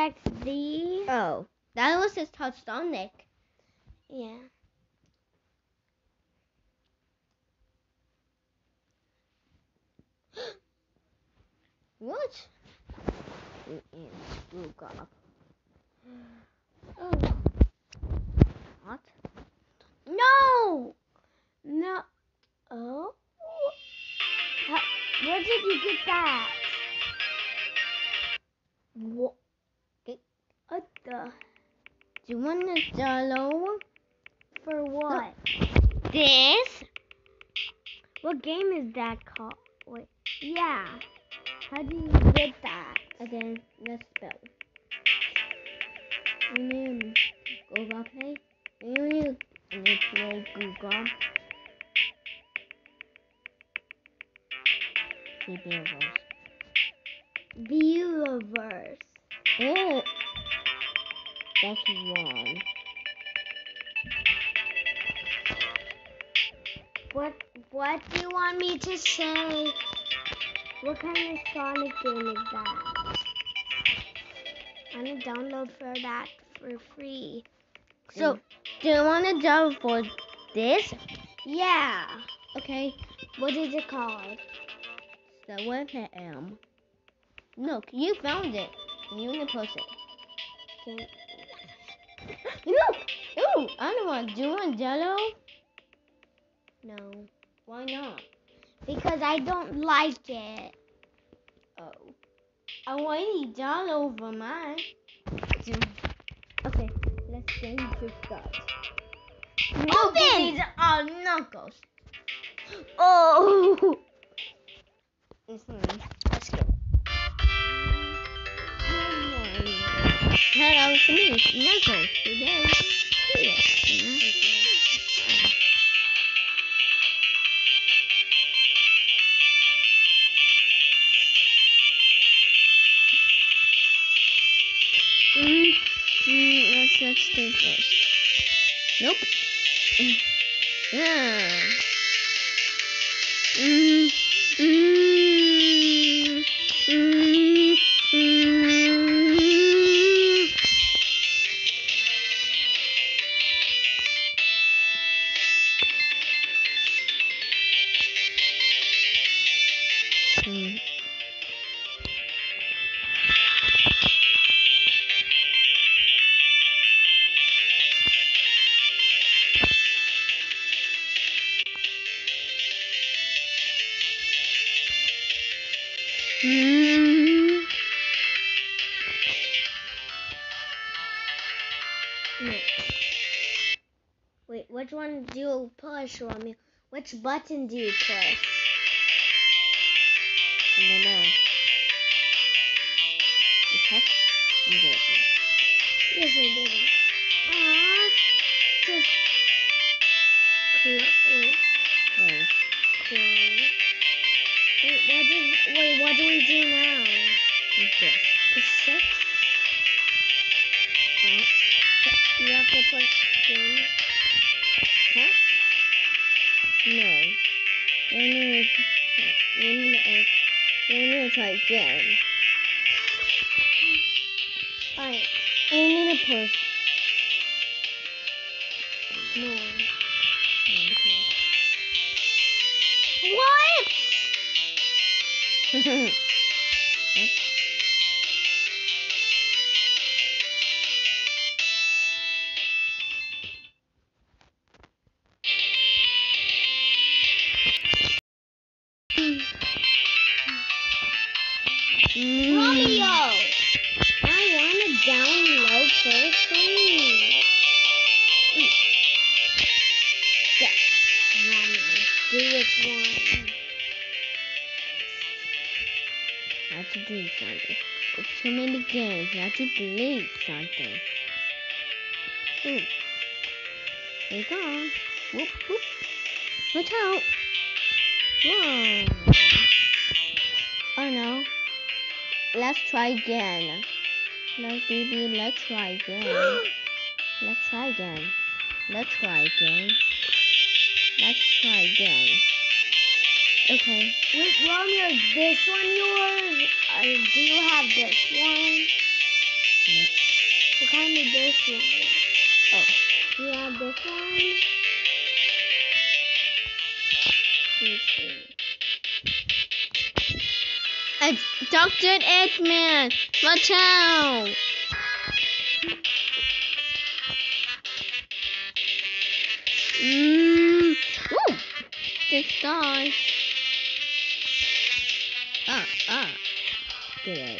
EXD. Oh, that was his touchdown, Nick. Yeah. What? Is screw off. Oh. What? No. No. Oh. How, where did you get that? What? The? Do you want the jello? For what? This? What game is that called? Wait. Yeah. How do you get that? Again, let's spell. You need Google Play. You need you go Google. Videos. Viewerverse. Oh, that's wrong. What What do you want me to say? What kind of Sonic game is that? I'm gonna download for that for free. So, do you want to jump for this? Yeah. Okay, What is it called? the weapon M. Look, you found it. You to post it. Okay. Look! Ooh, I don't want. Do you want Jello? No. Why not? Because I don't like it. Oh. I want Jello over mine. Okay, let's get into start. Open! These are knuckles. Oh! Mhm, Let's go. Hello, it's me, Knuckles. Today, here. Mm, mm, let's let's stay first. Nope. Mm. Yeah. Mm, Do you push, Romeo? Which button do you push? I don't know. You touch? You get it. Yes, I didn't. Ah, just cl- wait, Wait. close. Wait, what did wait? What do we do now? What's this? The six? You have to push. Huh? No. You need to, you need to, you need to try again. Alright, You need to push. no. Okay. What? I have to do something. There's too many games. I have to delete something. Hmm. Ooh. There you go. Whoop, whoop. Watch out. Whoa. Oh no. Let's try again. No, baby, let's try again. let's try again. Let's try again. Let's try again. Okay. Wait, Romeo, is this one yours? Or do you have this one? No. What kind of this one? Oh. Do you have this one? Let me see. It's Dr. Eggman! Watch out! Mmm. Ooh! This guy. scared.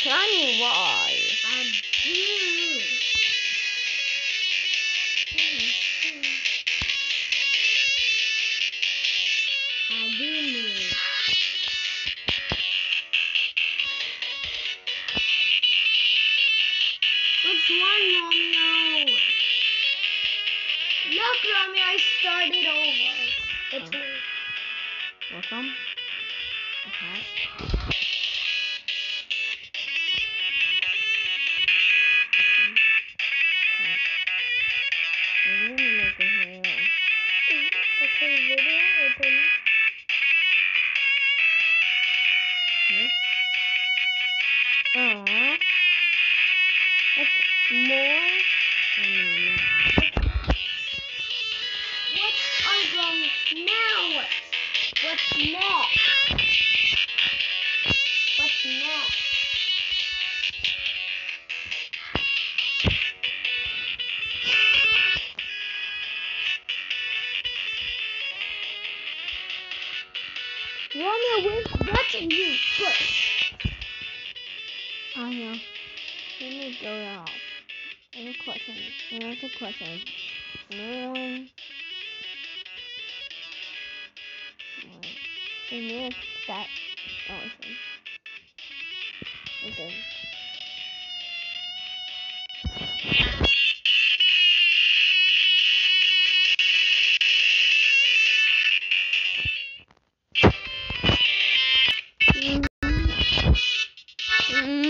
Okay. I you why. I do. I do move. Which one, Romeo? Look, Romeo, I started over. It's Oh. me. Welcome. Okay. Next? What's next? Romeo, you push? I know. Let me go out. Any question? Another question. No And then that. Oh, Okay. Mm.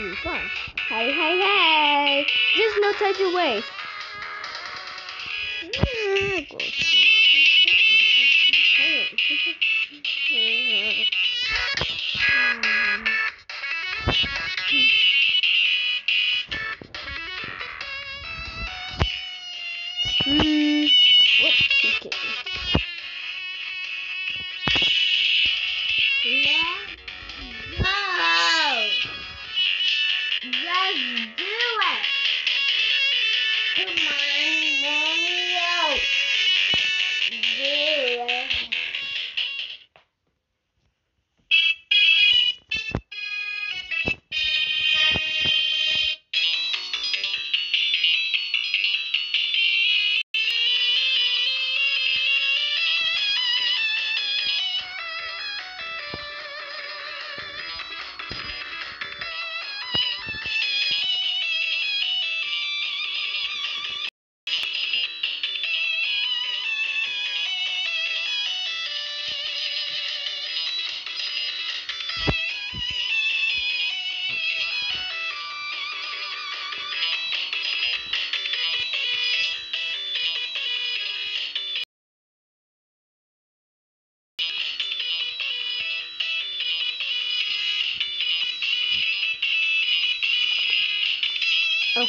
be fun. Hey, hey, hey! Just no time to waste. Mm, go.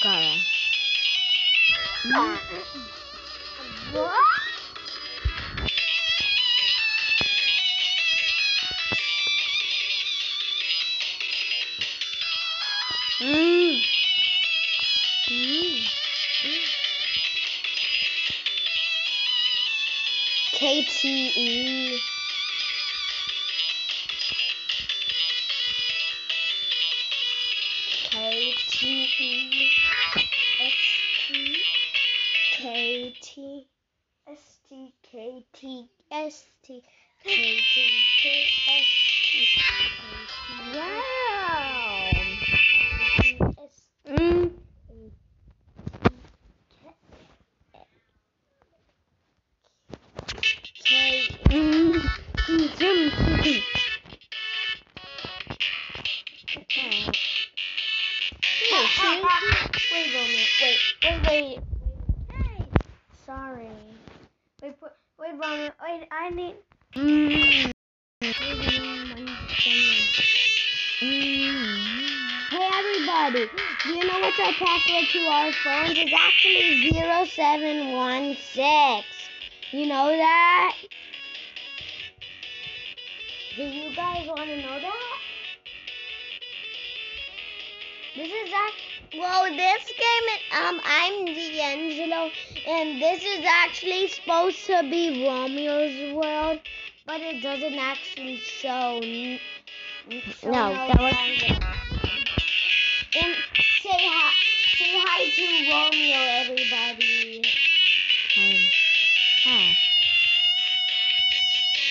KTE. K-T-E Wow. Mm. Mm. Mm. Wait, Romeo. Wait, wait, wait. Hey. Sorry. Wait, wait, Romeo. Wait, I need. Mm. Hey everybody, do you know what our password to our phones? is actually 0716. You know that? Do you guys want to know that? This is act- well, this game, um, I'm D'Angelo, and this is actually supposed to be Romeo's world, but it doesn't actually show. No, that was-. And say hi, say hi to Romeo, everybody. Um, huh.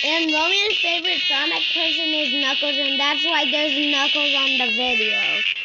And Romeo's favorite Sonic person is Knuckles, and that's why there's Knuckles on the video.